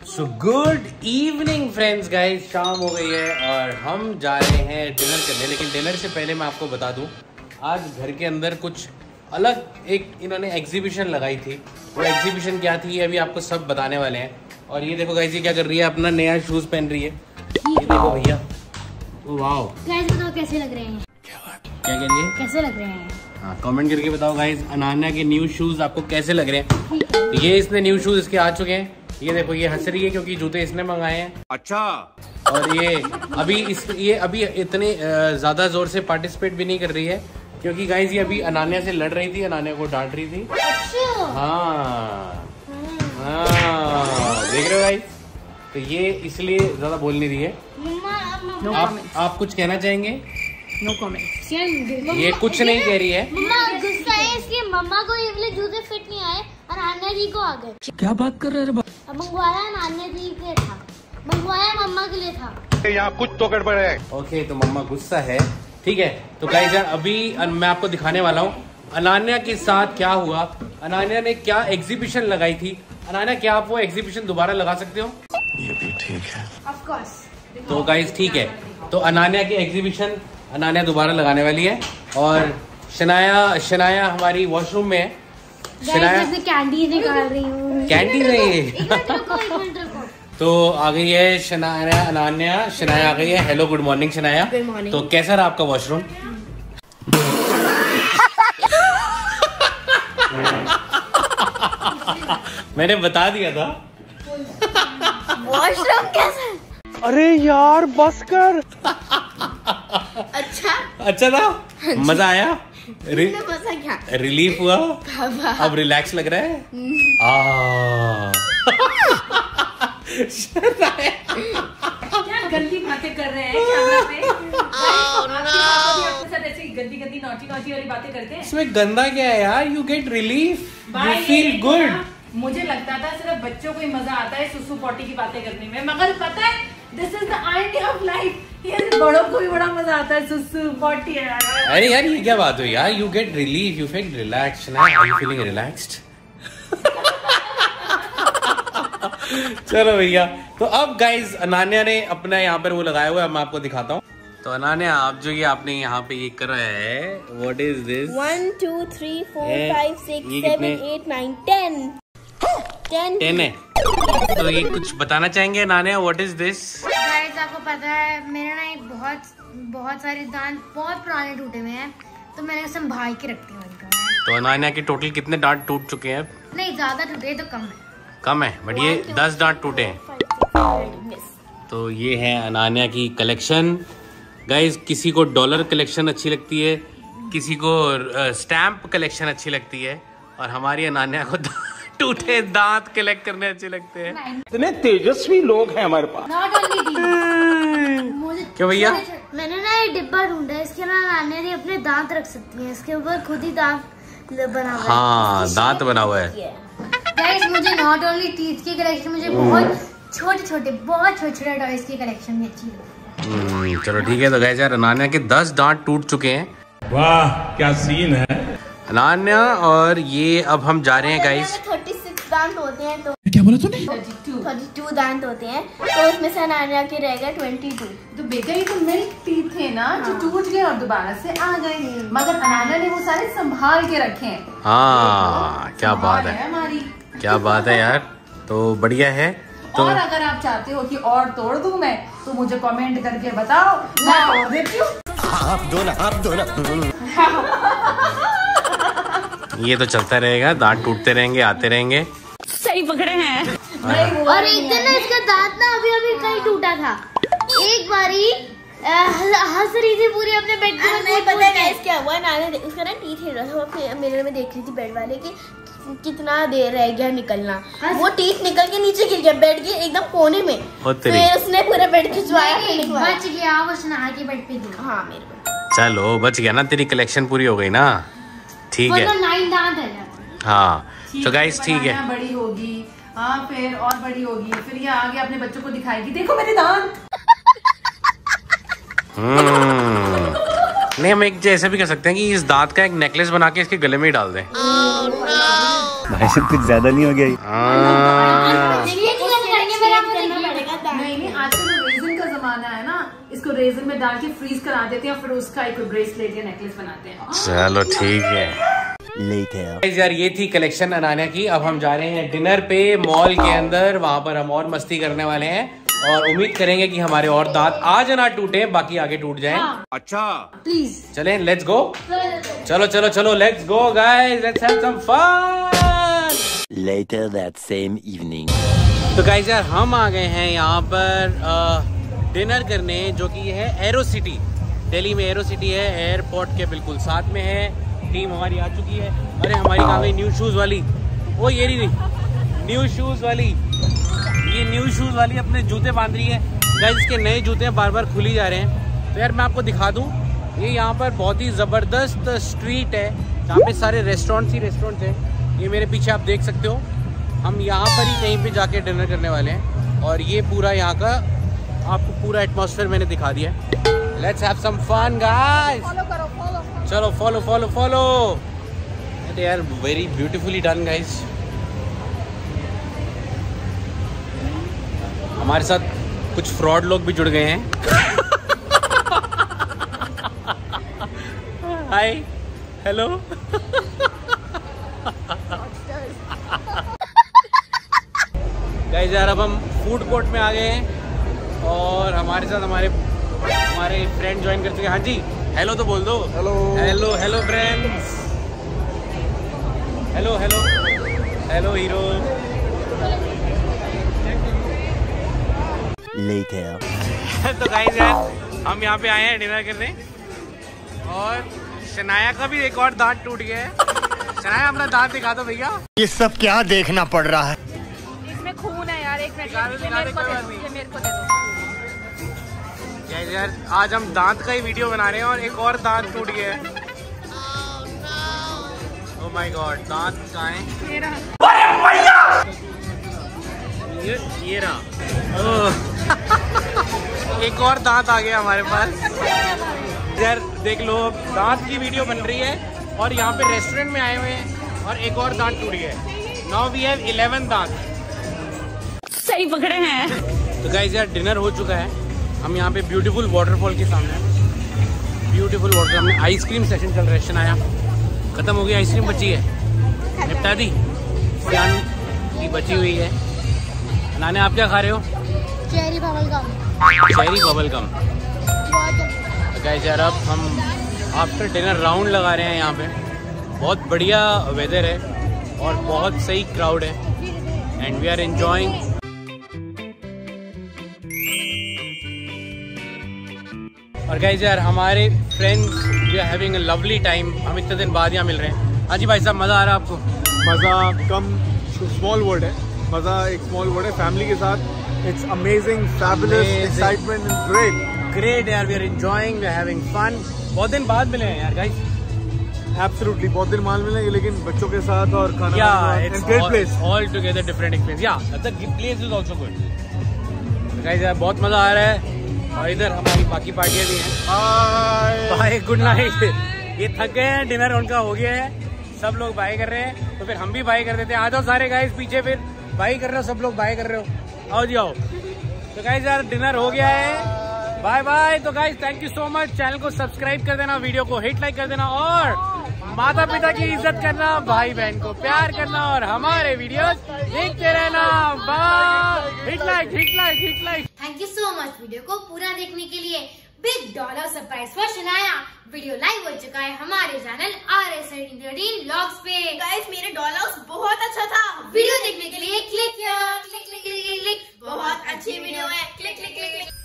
So good evening friends guys शाम हो गई है और हम जा रहे हैं डिनर करने। लेकिन डिनर से पहले मैं आपको बता दूँ आज घर के अंदर कुछ अलग एक इन्होंने एग्जीबिशन लगाई थी। वो एग्जीबिशन क्या थी ये अभी आपको सब बताने वाले हैं। और ये देखो गाइस ये क्या कर रही है? अपना नया शूज़ पहन रही है। ये देखो भैया। वाह गाइस बताओ कैसे लग रहे हैं? क्या कह रही है? कैसे लग रहे हैं? हाँ कमेंट करके बताओ गाइस अनान्या के न्यू शूज़ आपको कैसे लग रहे हैं? ये इसने न्यू शूज़ इसके आ चुके हैं। ये देखो ये हंस रही है क्योंकि जूते इसने मंगाए हैं। अच्छा। और ये अभी इस ये अभी इतने ज़्यादा ज़ोर से पार्टिसिपेट भी नहीं कर रही है क्योंकि गाइस ये अभी अनान्या से लड़ रही थी अनान्या को डांट रही थी। अच्छा। हाँ। हाँ। देख रहे हो गाइस तो ये इसलिए ज़्यादा बोल नहीं रही है। मम्मा आप आप कुछ कहना चाहेंगे? नो कमेंट ये कुछ नहीं कह रही है। मम्मा गुस्सा है इसलिए मम्मा को ये वाले जूते फिट नहीं आए। नाना जी को आ गए। क्या बात कर रहे हैं मंगवाया नाना जी के था। मंगवाया मम्मा के लिए था। यहाँ कुछ तो गड़बड़ है। ओके तो मम्मा गुस्सा है। ठीक है तो गाइस यार अभी मैं आपको दिखाने वाला हूँ। अनान्या के साथ क्या हुआ? अनान्या ने क्या एग्जीबिशन लगाई थी? अनान्या क्या आप वो एग्जीबिशन दोबारा लगा सकते हो? ये भी ठीक है। ऑफ़ कोर्स तो गाइस ठीक है। तो अनान्या की एग्जीबिशन अनान्या दोबारा लगाने वाली है। और शनाया शनाया हमारी वॉशरूम में है। कैंडी निकाल रही हूँ। कैंडी नहीं। तो आ गई है शनाया अनान्या। शनाया आ गई है। Hello good morning Shanaya. तो कैसा रहा आपका वॉशरूम मैंने बता दिया था। वॉशरूम कैसे? अरे यार बस कर। अच्छा। अच्छा था? मज़ा आया? रि- क्या? रिलीफ हुआ? अब रिलैक्स लग रहा है? आ। क्या गंदी बातें कर रहे हैं कैमरा पे आपके पापा भी आपके साथ ऐसी गंदी गंदी नोटी नोटी वाली बातें करते हैं? इसमें गंदा क्या है यार? You get relief you feel good मुझे लगता था सिर्फ़ बच्चों को ही मज़ा आता है सुसु पोटी की बातें करने में मगर पता है this is the idea of बड़ों को भी बड़ा मज़ा आता है सुसु पोटी अरे यार ये क्या बात हुई यार? You get relief you feel relax ना? आर यू फीलिंग रिलैक्स्ड चलो भैया तो अब गाइज़ अनान्या ने अपना यहाँ पर वो लगाया हुआ है मैं आपको दिखाता हूँ। तो अनान्या आप जो ये आपने यहाँ पे ये करा है what is this one two three four five six seven eight nine ten ten ten है। तो ये कुछ बताना चाहेंगे Ananya what is this guys आपको पता है मेरे ना एक बहुत बहुत सारे दांत बहुत पुराने टूटे हुए हैं तो मैंने संभाल के रखती हूँ तो अनान्या के टोटल कितने दांत टूट चुके हैं नहीं ज़्यादा टूटे तो कम है। कम है बट ये दस दांत टूटे हैं। तो ये है अनान्या की कलेक्शन गाइस किसी को डॉलर कलेक्शन अच्छी लगती है किसी को स्टैम्प कलेक्शन अच्छी लगती है और हमारी अनान्या को टूटे दांत कलेक्ट करने अच्छे लगते हैं। इतने तेजस्वी लोग हैं हमारे पास। क्यों भैया? मैंने ना ये डिब्बा ढूंढा इसके ना नानी ने अपने दांत रख सकती है। इसके ऊपर खुद ही दांत बना हुआ है। हाँ दांत बना हुआ है। गाइस मुझे नॉट ओनली टीथ की कलेक्शन मुझे बहुत छोटे छोटे बहुत छोटे छोटे टॉयज की कलेक्शन भी अच्छी लगती है। हम्म, चलो ठीक है तो गैस यार अनान्या के दस दांत टूट चुके हैं। वाह क्या सीन है। अनान्या और ये अब हम जा रहे हैं गाइस दांत होते हैं तो क्या बोला तूने? Thirty two. दांत होते हैं तो उसमें से अनान्या के रह गए ट्वेंटी टू। तो बेटा ये तो मिल्क टीथ थे ना जो टूट गए और दोबारा से आ गए। मगर अनाना ने वो सारे संभाल के रखे हैं। हाँ क्या बात है। हमारी। क्या बात है यार। तो बढ़िया है। तो और अगर आप चाहते हो कि और तोड़ दूँ मैं तो मुझे कमेंट करके बताओ। मैं तोड़ देती हूँ। ये तो चलता रहेगा दांत टूटते रहेंगे आते रहेंगे। सही पकड़े हैं। और एक दिन ना इसका दांत ना अभी अभी कहीं टूटा था। एक बारी हंस रही थी पूरी अपने बेड पे। नहीं पता है क्या हुआ? नाना ने उसका ना टीथ हिल रहा था वो फिर मिरर में देख रही थी बेड वाले की कितना देर रह गया निकलना। वो टीथ निकल के नीचे गिर गया बेड के एकदम कोने में। फिर उसने पूरा बेड खिंचवाया बच गया वो सुना के बेड पे गिरा हाँ मेरे को। चलो बच गया ना तेरी कलेक्शन पूरी हो गई ना? ठीक है। मतलब नाइन दांत है। हाँ। तो गाइस ठीक है। बड़ी होगी हाँ फिर और बड़ी होगी। फिर ये आगे अपने बच्चों को दिखाएगी। देखो मेरे दांत। हम्म। नहीं हम एक जैसे भी कह सकते हैं कि इस दांत का एक नेकलेस बना के इसके गले में ही डाल दें। भाई सब कुछ ज़्यादा नहीं हो गया हाँ। नहीं नहीं आज का रेजन का जमाना है ना। इसको रेजन में डाल के फ्रीज करा देते हैं फिर उसका एक ब्रेसलेट या नेकलेस बनाते हैं। चलो ठीक है। Guys, यार ये थी कलेक्शन अनान्या की। अब हम जा रहे हैं डिनर पे मॉल के अंदर। वहाँ पर हम और मस्ती करने वाले हैं। और उम्मीद करेंगे कि हमारे और दांत आज ना टूटे बाकी आगे टूट जाएँ। अच्छा। प्लीज़ चलें लेट्स गो चलो। चलो चलो let's go guys let's have some fun Later that same evening. तो गाइस यार हम आ गए हैं यहाँ पर डिनर करने जो कि है एरो सिटी दिल्ली में एरो सिटी है एयरपोर्ट के बिल्कुल साथ में है। टीम हमारी आ चुकी है। अरे हमारी कहाँ गई? न्यू शूज़ वाली। वो ये नहीं न्यू शूज़ वाली। ये न्यू शूज़ वाली अपने जूते बाँध रही है। गाइस इसके नए जूते बार बार खुली जा रहे हैं। तो यार मैं आपको दिखा दूँ। ये यहाँ पर बहुत ही ज़बरदस्त स्ट्रीट है। जहाँ पे सारे रेस्टोरेंट्स ही रेस्टोरेंट्स हैं। ये मेरे पीछे आप देख सकते हो। हम यहाँ पर ही कहीं पे जाके डिनर करने वाले हैं। और ये पूरा यहाँ का आपको पूरा एटमॉस्फेयर मैंने दिखा दिया let's have some fun guys चलो फॉलो फॉलो फॉलो अरे यार वेरी ब्यूटीफुली डन गाइस हमारे साथ कुछ फ्रॉड लोग भी जुड़ गए हैं। हाय हेलो गाइस यार अब हम फ़ूड कोर्ट में आ गए हैं और हमारे साथ हमारे हमारे फ्रेंड ज्वाइन कर चुके हैं। हाँ जी हेलो तो बोल दो। Hello hello hello friends hello hello hello hero. तो गाइस यार हम यहाँ पे आए हैं डिनर करने। और शनाया का भी एक और दांत टूट गया है। शनाया अपना दांत दिखा दो भैया। ये सब क्या देखना पड़ रहा है? इसमें खून है यार एक मिनट गाइस यार आज हम दांत का ही वीडियो बना रहे हैं और एक और दांत टूट गया है। ओह माय गॉड दांत कहाँ है? ये रहा ये ये रहा। एक और दांत आ गया हमारे पास। यार देख लो दांत की वीडियो बन रही है और यहाँ पे रेस्टोरेंट में आए हुए हैं और एक और दांत टूट गया है। नाउ वी हैव 11 दांत। सही पकड़े हैं। तो गाइस यार डिनर हो चुका है। हम यहाँ पे ब्यूटीफुल वाटरफॉल के सामने हैं। ब्यूटीफुल वाटर हमने आइसक्रीम सेशन चल रहा है शनाया। खत्म हो गई आइसक्रीम बची है? निपटा दी? सियान की बची हुई है। नाने आप क्या खा रहे हो? Cherry bubble gum cherry bubble gum guys यार अब हम आफ्टर डिनर राउंड लगा रहे हैं यहाँ पे। बहुत बढ़िया वेदर है और बहुत सही क्राउड है। एंड वी आर एंजॉइंग और गाइस यार हमारे friends we are having a lovely time हम इतने दिन बाद यहाँ मिल रहे हैं। हाँ जी भाई साहब मज़ा आ रहा है आपको? मज़ा कम स्मॉल वर्ड है। मज़ा एक स्मॉल वर्ड है फैमिली के साथ। It's amazing fabulous excitement is great great यार we are enjoying we are having fun बहुत दिन बाद मिले हैं यार गाइस एब्सोल्युटली बहुत दिन माल मिलेंगे लेकिन बच्चों के साथ और खाना Yeah, it's great all, place all together different experience. Yeah, the place is also good. Guys, बहुत मज़ा आ रहा है। और इधर हमारी बाकी पार्टियाँ भी हैं। बाय गुड नाइट ये थक गए हैं डिनर उनका हो गया है। सब लोग बाय कर रहे हैं। तो फिर हम भी बाय कर देते हैं। आ जाओ सारे गाइस पीछे फिर। बाय कर रहे हो सब लोग बाय कर रहे हो। आओ जी आओ। तो गाइस यार डिनर हो गया है। बाय बाय तो guys thank you so much channel को सब्सक्राइब कर देना वीडियो को हिट लाइक कर देना और माता पिता की इज़्ज़त करना भाई बहन को प्यार करना और हमारे वीडियोस देखते रहना। Hit like hit like hit like thank you so much video को पूरा देखने के लिए big dollar surprise for Sunaya video live हो चुका है हमारे चैनल आर एस ब्लॉग्स पे। गाइस मेरे डॉलर बहुत अच्छा था। वीडियो देखने के लिए click click click click click बहुत अच्छी वीडियो है। Click click click